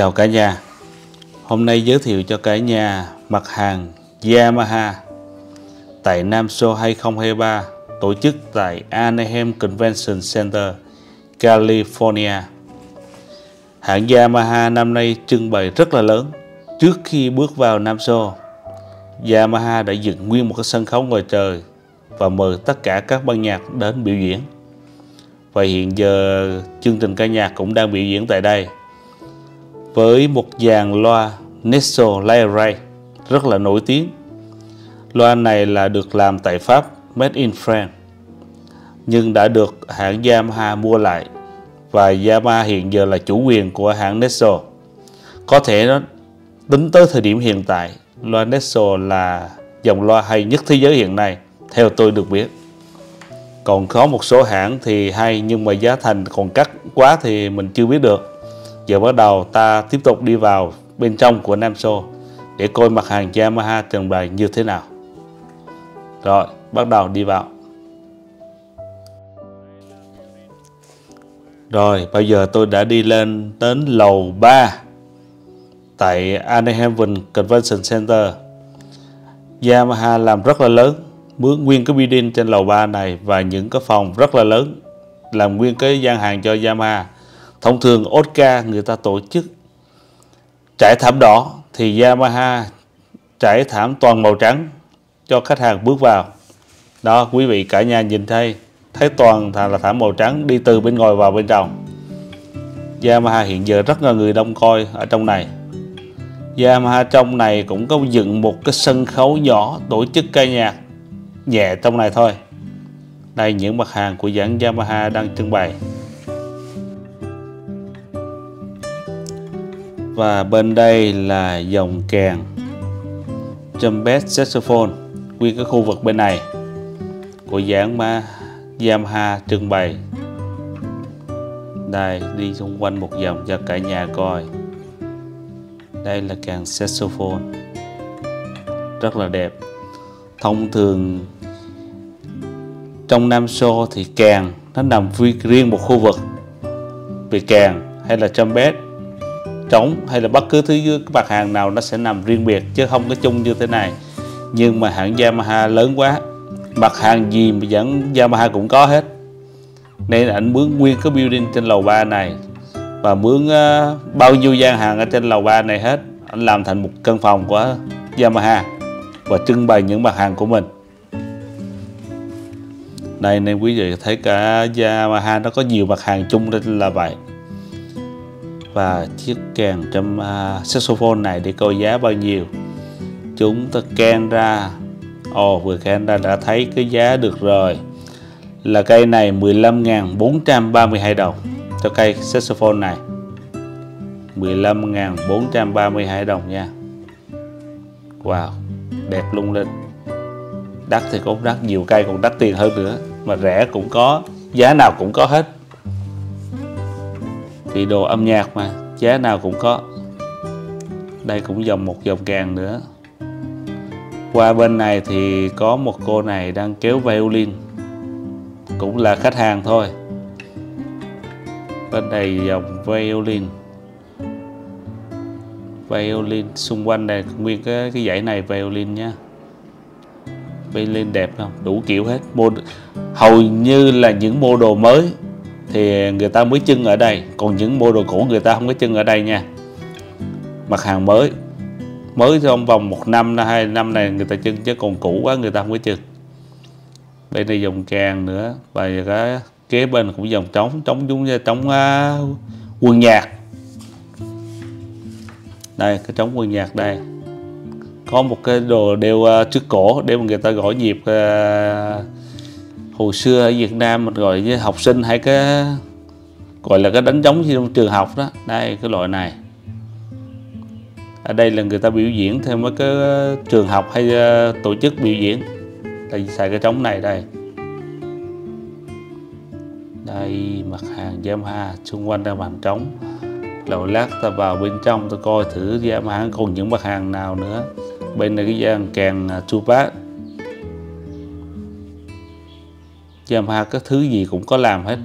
Chào cả nhà Hôm nay giới thiệu cho cả nhà mặt hàng Yamaha tại Nam Show 2023 tổ chức tại Anaheim Convention Center, California. Hãng Yamaha năm nay trưng bày rất là lớn. Trước khi bước vào Nam Show, Yamaha đã dựng nguyên một cái sân khấu ngoài trời và mời tất cả các ban nhạc đến biểu diễn. Và hiện giờ chương trình ca nhạc cũng đang biểu diễn tại đây với một dàn loa Neso Lyre rất là nổi tiếng. Loa này là được làm tại Pháp, made in France, nhưng đã được hãng Yamaha mua lại và Yamaha hiện giờ là chủ quyền của hãng Neso. Có thể nó tính tới thời điểm hiện tại, loa Neso là dòng loa hay nhất thế giới hiện nay, theo tôi được biết. Còn có một số hãng thì hay nhưng mà giá thành còn cắt quá thì mình chưa biết được giờ bắt đầu ta tiếp tục đi vào bên trong của Nam Xô để coi mặt hàng Yamaha trưng bày như thế nào. Rồi, bắt đầu đi vào. Rồi, bây giờ tôi đã đi lên đến lầu 3 tại Anaheim Convention Center. Yamaha làm rất là lớn, mướn nguyên cái building trên lầu 3 này và những cái phòng rất là lớn, làm nguyên cái gian hàng cho Yamaha thông thường Oscar người ta tổ chức trải thảm đỏ thì Yamaha trải thảm toàn màu trắng cho khách hàng bước vào. Đó, quý vị cả nhà nhìn thấy thấy toàn là thảm màu trắng đi từ bên ngoài vào bên trong. Yamaha hiện giờ rất là người đông coi ở trong này. Yamaha trong này cũng có dựng một cái sân khấu nhỏ tổ chức ca nhạc nhẹ trong này thôi. Đây những mặt hàng của dãn Yamaha đang trưng bày. Và bên đây là dòng kèn. Trumpet saxophone, nguyên cái khu vực bên này. Của dãn ma Yamaha trưng bày. Đây, đi xung quanh một vòng cho cả nhà coi. Đây là kèn saxophone. Rất là đẹp. Thông thường, trong Nam Xô thì kèn nó nằm riêng một khu vực. Về kèn hay là trumpet trống hay là bất cứ thứ mặt hàng nào nó sẽ nằm riêng biệt chứ không có chung như thế này. Nhưng mà hãng Yamaha lớn quá mặt hàng gì mà vẫn Yamaha cũng có hết. Nên anh mướn nguyên cái building trên lầu 3 này và mướn uh, ờ, bao nhiêu gian hàng ở trên lầu 3 này hết anh làm thành một căn phòng của Yamaha và trưng bày những mặt hàng của mình. Đây nên quý vị thấy cả Yamaha nó có nhiều mặt hàng chung nên là vậy và chiếc kèn trong uh, saxophone này để coi giá bao nhiêu. Chúng ta can ra ồ oh, vừa can ra đã thấy cái giá được rồi. Là cây này 15.432 đồng cho cây saxophone này. 15.432 đồng nha. Wow đẹp lung linh. Đắt thì cũng đắt nhiều cây còn đắt tiền hơn nữa mà rẻ cũng có giá nào cũng có hết thì đồ âm nhạc mà giá nào cũng có. Đây cũng dòng một dòng càng nữa. Qua bên này thì có một cô này đang kéo violin. Cũng là khách hàng thôi. Bên này dòng violin. Violin xung quanh này nguyên cái cái dãy này violin nha. Violin đẹp không đủ kiểu hết. Mod hầu như là những mô đồ mới thì người ta mới trưng ở đây. Còn những bộ đồ cũ người ta không có trưng ở đây nha. Mặt hàng mới. Mới trong vòng một năm hai năm này người ta trưng chứ còn cũ quá người ta không có trưng bên đây dòng càng nữa. Và cái kế bên cũng dòng trống trống chúng như trống uh, quân nhạc. Đây cái trống quân nhạc đây. Có một cái đồ đeo uh, trước cổ để mà người ta gõ nhịp uh, hồi xưa ở Việt Nam mình gọi với học sinh hay cái, gọi là cái đánh trống trong trường học đó, đây, cái loại này. Ở đây là người ta biểu diễn theo mấy cái ờ, trường học hay ờ, tổ chức biểu diễn. Đây, xài cái trống này đây. Đây, mặt hàng Yamaha, xung quanh đang bàn trống. Đầu lát ta vào bên trong ta coi thử Yamaha còn những mặt hàng nào nữa. Bên này cái dàn kèn ờ, Tupac. Yamaha cái thứ gì cũng có làm hết.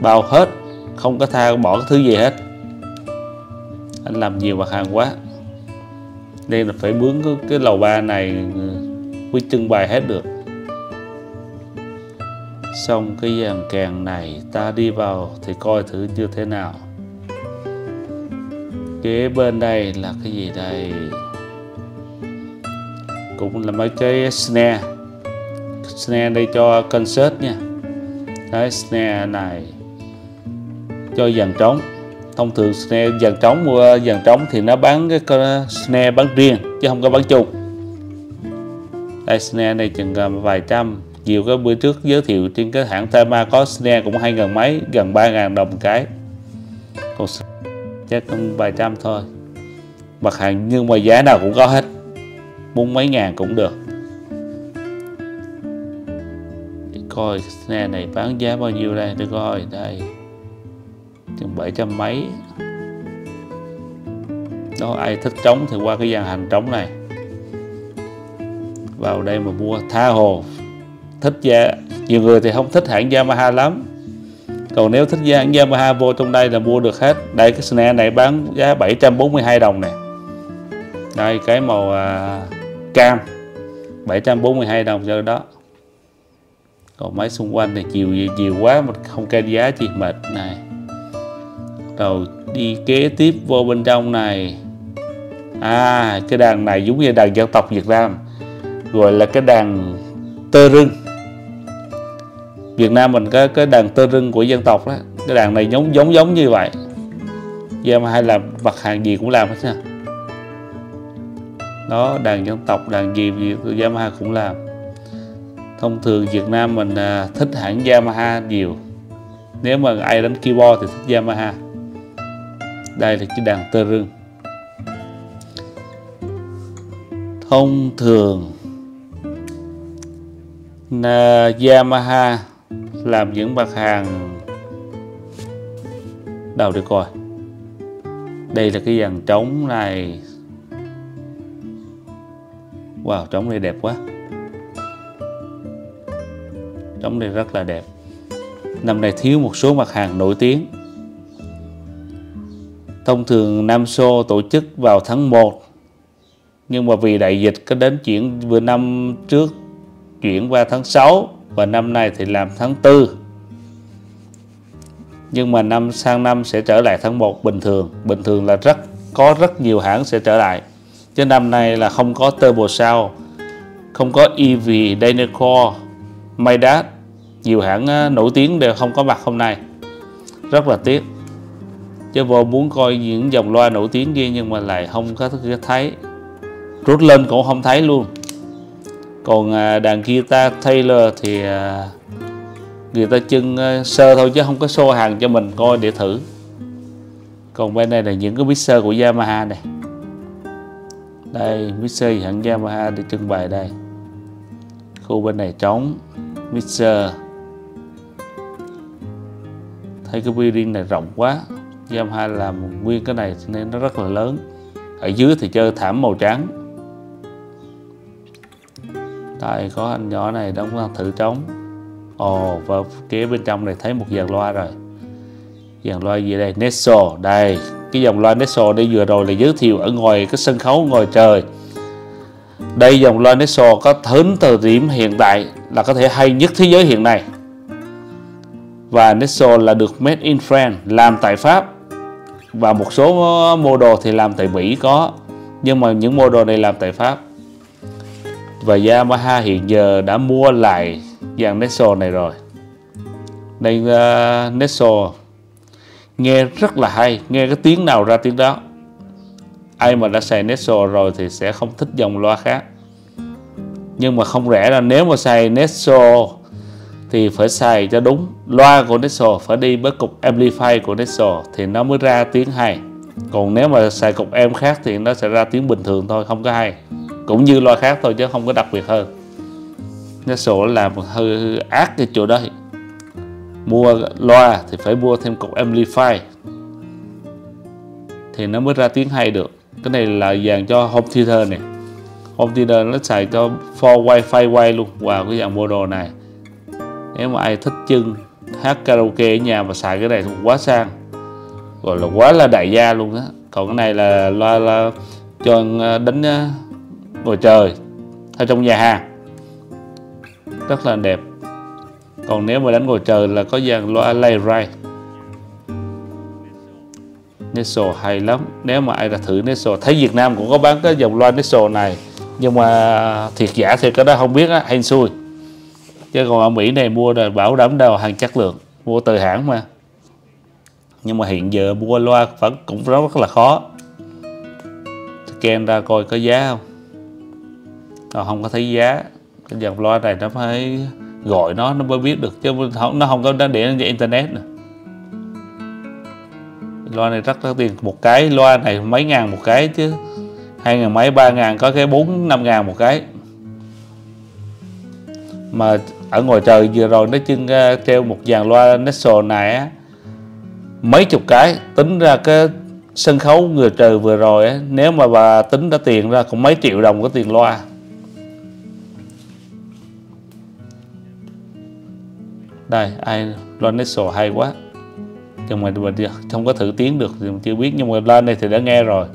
Bao hết không có tha bỏ cái thứ gì hết. Anh làm nhiều mặt hàng quá. Đây là phải mướn cái, cái lầu ba này uh, quy trưng bày hết được. Xong cái dàn kèn này ta đi vào thì coi thử như thế nào. Kế bên đây là cái gì đây? Cũng là mấy cái snare snare đây cho concert nha. Đấy snare này cho dàn trống. Thông thường snare dàn trống mua dàn trống thì nó bán cái snare bán riêng chứ không có bán chung. Đây snare này chừng à, vài trăm. Nhiều cái bữa trước giới thiệu trên cái hãng Tama có snare cũng hai ngàn mấy, gần ba ngàn đồng cái. Còn chắc cũng vài trăm thôi. Mặt hàng nhưng mà giá nào cũng có hết. Muốn mấy ngàn cũng được. Coi xe này bán giá bao nhiêu đây? Để coi đây. Chừng bảy trăm mấy. Đó ai thích trống thì qua cái dàn hành trống này. Vào đây mà mua tha hồ. Thích giá. Nhiều người thì không thích hãng Yamaha lắm. Còn nếu thích hãng Yamaha vô trong đây là mua được hết. Đây cái snare này bán giá 742 đồng nè. Đây cái màu à, cam. 742 đồng cho đó còn máy xung quanh thì chiều chiều quá, mà không canh giá chị mệt này. Rồi đi kế tiếp vô bên trong này. À cái đàn này giống như đàn dân tộc Việt Nam. Gọi là cái đàn tơ rưng Việt Nam mình có cái đàn tơ rưng của dân tộc đó. Cái đàn này giống giống giống như vậy. Yamaha làm mặt hàng gì cũng làm hết nha đó, đàn dân tộc, đàn gì gì Yamaha cũng làm thông thường Việt Nam mình à, thích hãng Yamaha nhiều. Nếu mà ai đánh keyboard thì thích Yamaha. Đây là cái đàn tơ rưng thông thường là Yamaha làm những mặt hàng đầu để coi đây là cái dàn trống này. Wow trống này đẹp quá trống này rất là đẹp. Năm nay thiếu một số mặt hàng nổi tiếng. Thông thường Nam Xô tổ chức vào tháng 1 nhưng mà vì đại dịch có đến chuyển, vừa năm trước chuyển qua tháng 6 và năm nay thì làm tháng 4 nhưng mà năm, sang năm sẽ trở lại tháng 1 bình thường. Bình thường là rất, có rất nhiều hãng sẽ trở lại. Chứ năm nay là không có Turbo Sound, không có EV Dynacore Midas nhiều hãng ờ, nổi tiếng đều không có mặt hôm nay. Rất là tiếc. Chứ vô muốn coi những dòng loa nổi tiếng kia nhưng mà lại không có thấy. Rút lên cũng không thấy luôn. Còn ờ, đàn guitar Taylor thì ờ, người ta chân sơ thôi chứ không có show hàng cho mình coi để thử. Còn bên này là những cái mixer của Yamaha này. Đây, mixer hãng Yamaha để trưng bày đây. Khu bên này trống mixer thấy cái building này rộng quá Yamaha làm nguyên cái này nên nó rất là lớn. Ở dưới thì chơi thảm màu trắng. Tại có anh nhỏ này đóng thử trống. Ồ, và kế bên trong này thấy một dàn loa rồi. Dàn loa gì đây? Neso đây, cái dòng loa Neso đây vừa rồi là giới thiệu ở ngoài cái sân khấu, ngoài trời đây dòng loa có thớn từ điểm hiện tại là có thể hay nhất thế giới hiện nay. Và Neso là được made in France làm tại Pháp. Và một số model thì làm tại Mỹ có nhưng mà những model này làm tại Pháp. Và Yamaha hiện giờ đã mua lại dàn Neso này rồi. Nên uh, Neso nghe rất là hay nghe cái tiếng nào ra tiếng đó ai mà đã xài Neso rồi thì sẽ không thích dòng loa khác. Nhưng mà không rẻ là nếu mà xài Neso thì phải xài cho đúng. Loa của Neso phải đi với cục amplify của Neso thì nó mới ra tiếng hay. Còn nếu mà xài cục em khác thì nó sẽ ra tiếng bình thường thôi, không có hay. Cũng như loa khác thôi chứ không có đặc biệt hơn. Nestle làm hơi ác cái chỗ đấy. Mua loa thì phải mua thêm cục amplify thì nó mới ra tiếng hay được cái này là dàn cho home theater này. Home theater nó xài cho for wifi quay luôn. Vào cái dàn model này. Nếu mà ai thích chân hát karaoke ở nhà mà xài cái này thì quá sang. Gọi là quá là đại gia luôn á. Còn cái này là loa, là cho ờ, đánh ờ, ngồi trời. Hay trong nhà hàng. Rất là đẹp. Còn nếu mà đánh ngồi trời là có dàn loa lay ray nestle hay lắm. Nếu mà ai đã thử nestle, thấy Việt Nam cũng có bán cái dòng loa nestle này, nhưng mà thiệt giả thì cái đó không biết á hay xui. Chứ còn ở Mỹ này mua là bảo đảm đâu hàng chất lượng, mua từ hãng mà. Nhưng mà hiện giờ mua loa vẫn cũng rất là khó. Scan ra coi có giá không. Còn không có thấy giá. Cái dòng loa này nó phải gọi nó nó mới biết được, chứ nó không có để trên internet nữa loa này rất đắt tiền một cái loa này mấy ngàn một cái chứ. Hai ngàn mấy ba ngàn có cái bốn năm ngàn một cái. Mà ở ngoài trời vừa rồi nó chưng uh, ờ, treo một dàn loa Nexo này á mấy chục cái tính ra cái sân khấu người trời vừa rồi á nếu mà bà tính ra tiền ra cũng mấy triệu đồng có tiền loa. Đây ai loa Nexo hay quá nhưng mà mình không có thử tiếng được, thì mình chưa biết. Nhưng mà loa này thì đã nghe rồi.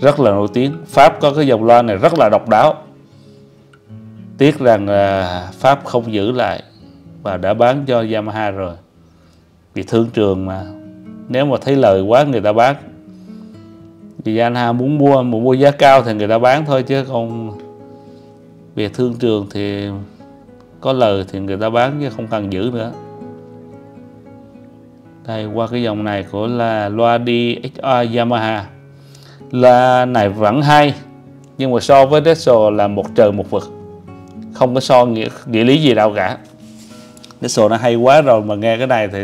Rất là nổi tiếng. Pháp có cái dòng loa này rất là độc đáo. Tiếc rằng là Pháp không giữ lại và đã bán cho Yamaha rồi. Vì thương trường mà. Nếu mà thấy lời quá, người ta bán. Vì Yamaha muốn mua, mà mua giá cao thì người ta bán thôi, chứ không. Về thương trường thì có lời thì người ta bán chứ không cần giữ nữa đây qua cái dòng này của là loa DXR Yamaha là này vẫn hay nhưng mà so với Dexo là một trời một vực. Không có so nghĩa, nghĩa lý gì đâu cả. Dexo nó hay quá rồi mà nghe cái này thì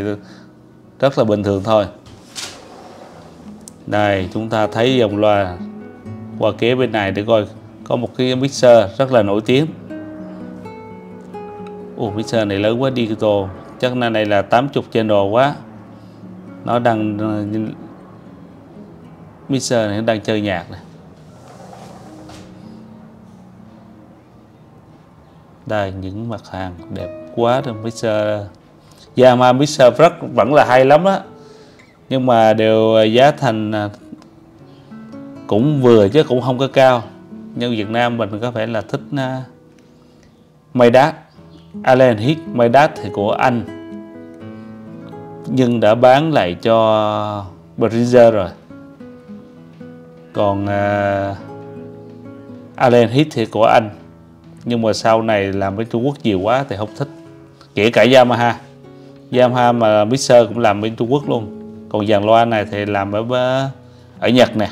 rất là bình thường thôi. Đây chúng ta thấy dòng loa qua kế bên này để coi có một cái mixer rất là nổi tiếng. Ồ mixer này lớn quá digital. Chắc là này là 80 channel quá nó đang ờ, mixer này đang chơi nhạc này. Đây những mặt hàng đẹp quá rồi mixer Yamaha mixer rất vẫn là hay lắm đó. Nhưng mà đều ờ, giá thành ờ, cũng vừa chứ cũng không có cao. Nhưng Việt Nam mình có vẻ là thích uh, à, Allen Hit Midas thì của Anh nhưng đã bán lại cho Bridger rồi. Còn à, uh, Allen Hit thì của Anh. Nhưng mà sau này làm với Trung Quốc nhiều quá thì không thích. Kể cả Yamaha. Yamaha mà mixer cũng làm bên Trung Quốc luôn. Còn dàn loa này thì làm ở ở Nhật nè.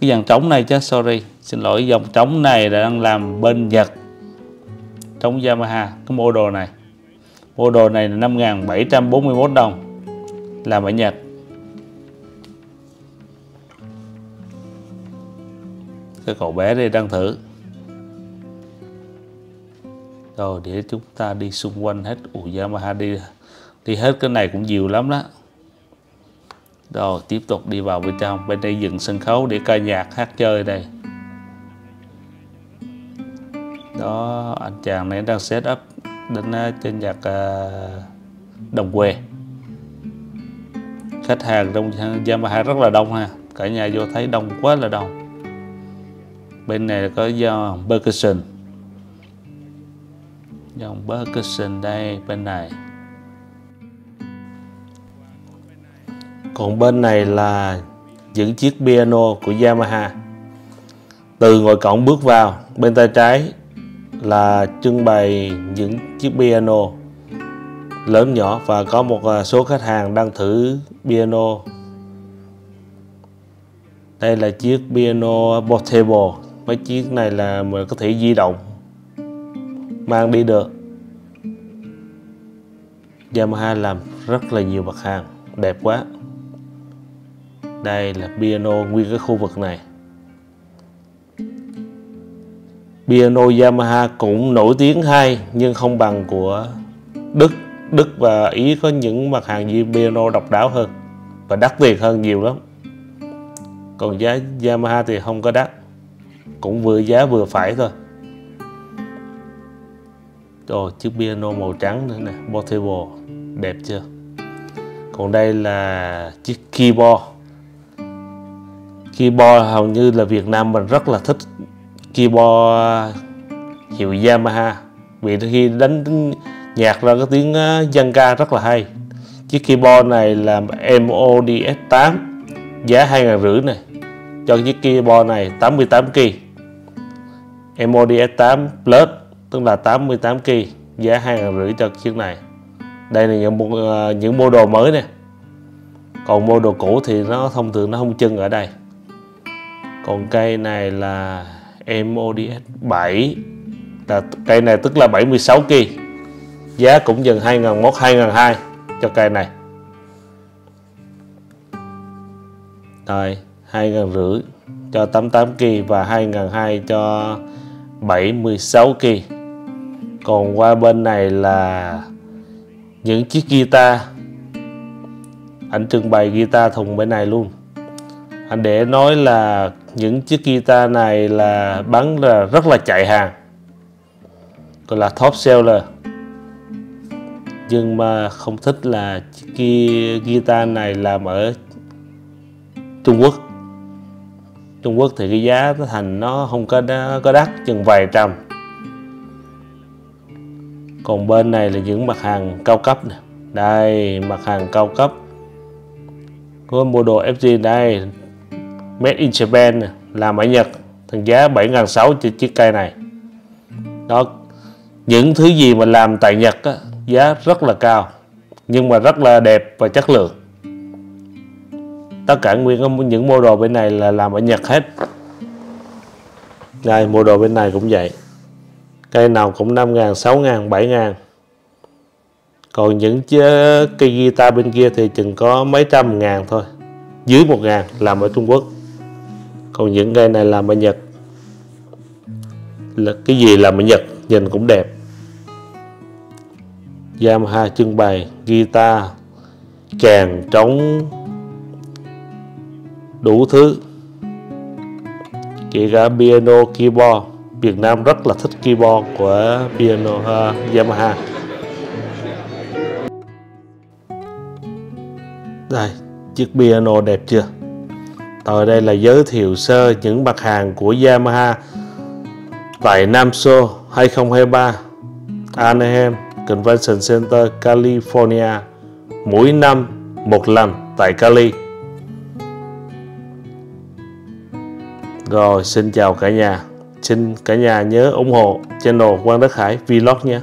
Cái dàn trống này chứ sorry. Xin lỗi dòng trống này đang làm bên Nhật. Trống Yamaha cái model này model này là 5.741 đồng. Làm ở Nhật. Cái cậu bé đây đang thử. Rồi, để chúng ta đi xung quanh hết ủa Yamaha đi. Đi hết cái này cũng nhiều lắm đó. Rồi, tiếp tục đi vào bên trong. Bên đây dựng sân khấu để ca nhạc, hát chơi đây. Đó, anh chàng này đang set up đến ờ, trên nhạc ờ, đồng quê. Khách hàng trong Yamaha rất là đông ha. Cả nhà vô thấy đông quá là đông. Bên này có do percussion dòng percussion đây, bên này. Còn bên này là những chiếc piano của Yamaha. Từ ngồi cổng bước vào, bên tay trái là trưng bày những chiếc piano lớn nhỏ và có một à, số khách hàng đang thử piano. Đây là chiếc piano portable. Mấy chiếc này là mình có thể di động, mang đi được. Yamaha làm rất là nhiều mặt hàng, đẹp quá. Đây là piano nguyên cái khu vực này. Piano Yamaha cũng nổi tiếng hay, nhưng không bằng của Đức. Đức và Ý có những mặt hàng như piano độc đáo hơn và đắt tiền hơn nhiều lắm. Còn giá Yamaha thì không có đắt, cũng vừa giá vừa phải thôi. Rồi, chiếc piano màu trắng nữa nè, portable, đẹp chưa? Còn đây là chiếc keyboard. Keyboard hầu như là Việt Nam mình rất là thích keyboard hiệu Yamaha. Vì khi đánh nhạc ra cái tiếng ờ, dân ca rất là hay. Chiếc keyboard này là MODS 8 giá hai ngàn rưỡi này cho chiếc keyboard này 88 kỳ MODS 8 Plus tức là 88 kỳ giá hai ngàn rưỡi cho chiếc này. Đây là những ờ, những mô đồ mới nè. Còn mô đồ cũ thì nó thông thường nó không chân ở đây. Còn cây này là MODS 7 là cây này tức là 76 kg giá cũng dần 2001 2002 cho cây này. Rồi 2 rưỡi cho 88 kỳ và 2002 cho 76 kỳ. Còn qua bên này là những chiếc guitar. Anh trưng bày guitar thùng bên này luôn. Anh để nói là những chiếc guitar này là bán là rất là chạy hàng. Gọi là top seller. Nhưng mà không thích là chiếc guitar này làm ở Trung Quốc. Trung Quốc thì cái giá nó thành nó không có có đắt, chừng vài trăm. Còn bên này là những mặt hàng cao cấp này đây, mặt hàng cao cấp. Có đồ FG đây made in Japan nè làm ở Nhật thằng giá 7.600 cho chiếc cây này. Đó những thứ gì mà làm tại Nhật á, giá rất là cao nhưng mà rất là đẹp và chất lượng. Tất cả nguyên những mô đồ bên này là làm ở Nhật hết. Đây mô đồ bên này cũng vậy. Cây nào cũng 5 ngàn 6 ngàn 7 ngàn còn những cây guitar bên kia thì chừng có mấy trăm ngàn thôi. Dưới một ngàn làm ở Trung Quốc còn những cây này làm ở Nhật. Là cái gì làm ở Nhật? Nhìn cũng đẹp. Yamaha trưng bày guitar kèn trống đủ thứ. Kể cả piano keyboard Việt Nam rất là thích keyboard của piano uh, Yamaha. Đây chiếc piano đẹp chưa? Tôi đây là giới thiệu sơ những mặt hàng của Yamaha. Tại Nam Sô 2023 Anaheim Convention Center, California. Mỗi năm một lần tại Cali. Rồi, xin chào cả nhà. Xin cả nhà nhớ ủng hộ channel Quang Đức Hải Vlog nhé.